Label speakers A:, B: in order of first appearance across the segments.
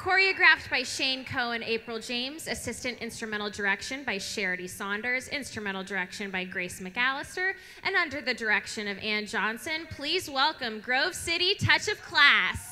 A: Choreographed by Shane Cohen, April James. Assistant Instrumental Direction by Charity Saunders. Instrumental Direction by Grace McAllister. And under the direction of Ann Johnson, please welcome Grove City Touch of Class.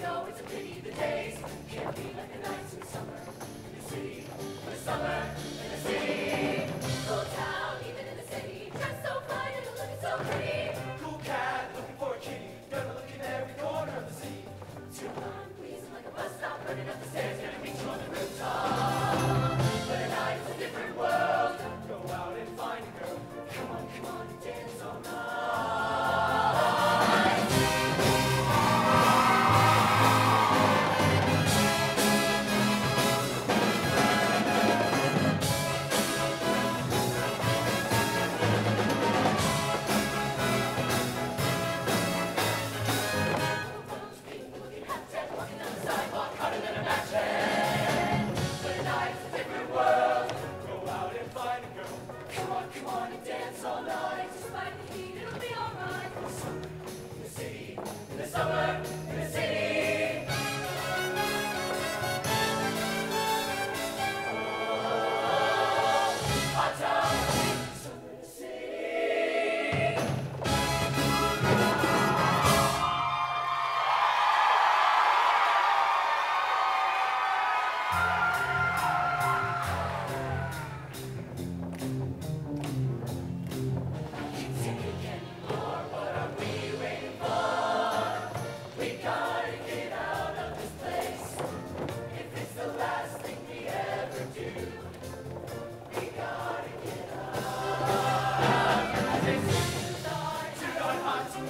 B: know it's a pity the days can't be like the nights in summer in the city, in the summer, in the summer. Yeah.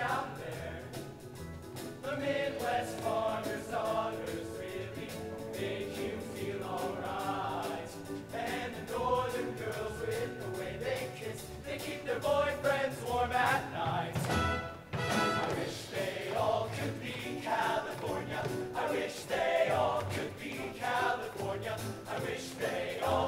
B: out there. The Midwest farmer's daughters really make you feel alright. And the northern girls with the way they kiss, they keep their boyfriends warm at night. I wish they all could be California. I wish they all could be California. I wish they all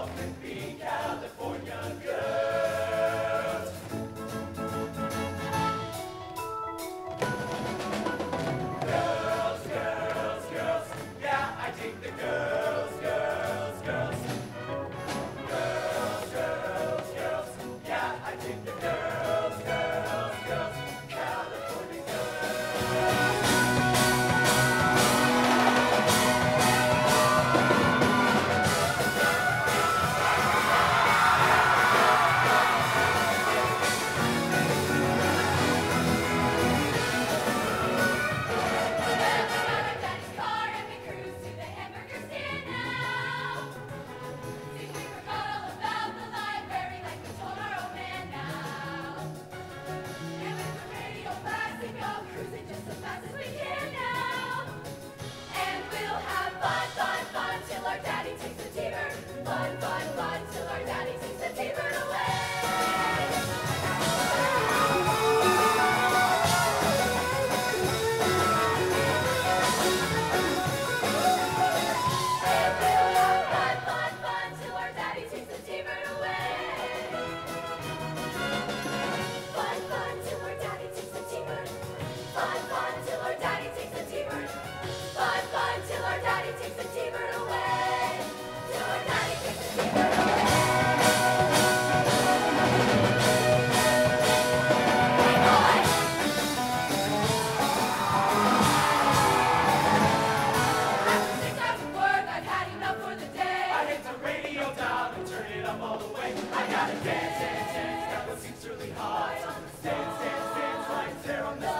B: me your down and turn it up all the way. I gotta dance,
C: dance, dance, That the seats really hot. Dance,
B: dance, dance, like there on the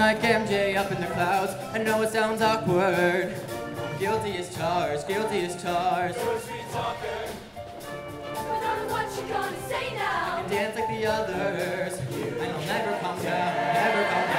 B: like MJ up in the clouds. I know it sounds awkward. Guilty as charged, guilty as charged. You're a sweet talker.
C: But I'm what you gonna say now.
B: I can dance like the others. And I'll never come down, never come down.